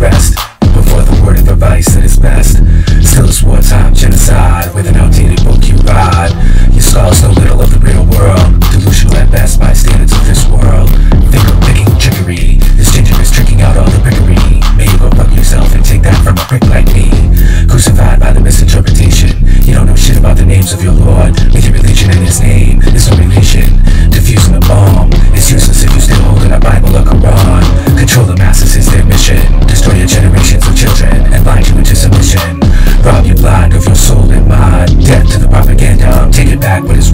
rest. Before the word of advice that is best Still it's wartime genocide With an outdated book you ride Your stars so little of the real world. Delusional at best by standards of this world. Think of picking trickery. This ginger is tricking out all the pickery May you go fuck yourself and take that from a prick like me. Crucified by the misinterpretation. You don't know shit about the names of your lord. that, but it's